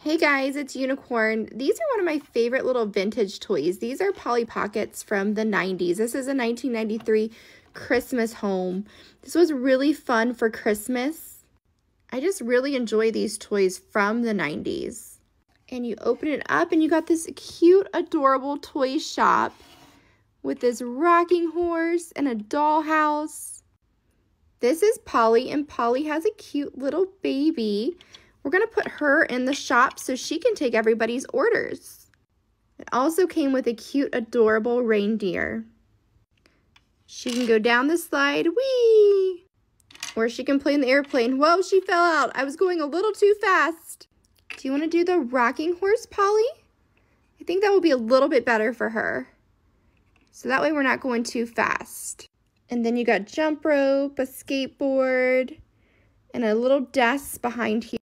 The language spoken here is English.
Hey guys, it's Unicorn. These are one of my favorite little vintage toys. These are Polly Pockets from the 90s. This is a 1993 Christmas home. This was really fun for Christmas. I just really enjoy these toys from the 90s. And you open it up and you got this cute, adorable toy shop with this rocking horse and a dollhouse. This is Polly and Polly has a cute little baby. We're going to put her in the shop so she can take everybody's orders. It also came with a cute, adorable reindeer. She can go down the slide, wee! Or she can play in the airplane. Whoa, she fell out. I was going a little too fast. Do you want to do the rocking horse, Polly? I think that will be a little bit better for her. So that way we're not going too fast. And then you got jump rope, a skateboard, and a little desk behind here.